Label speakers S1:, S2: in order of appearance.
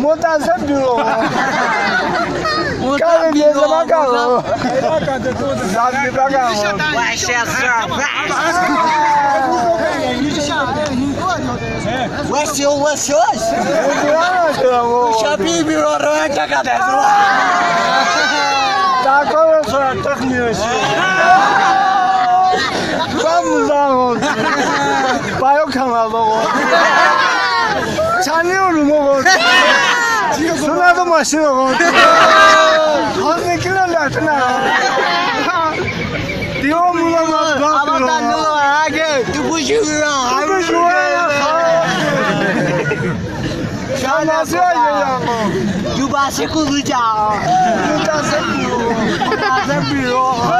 S1: Muntazam diyor.
S2: Muntazam diyor. Bakalım.
S1: Zaten bakalım.
S2: Başlasın. Ulaşıyor, ulaşıyor.
S1: Şapil
S2: bir oraya kadar.
S1: Daha kolaysa takmıyorsun. İstanbul'dan oldu. Bayokanal'dan oldu. Tanıyorum o oldu. Sunadı maşın oldu. Hazrekiler latına. Diyor mu lan abla? Ama tanrı
S2: var ha ki. Tupuşuyor. Tupuşuyor. Şanası var ya. Yubası kılacağım.
S1: Yubası kılacağım.
S2: Yubası kılacağım.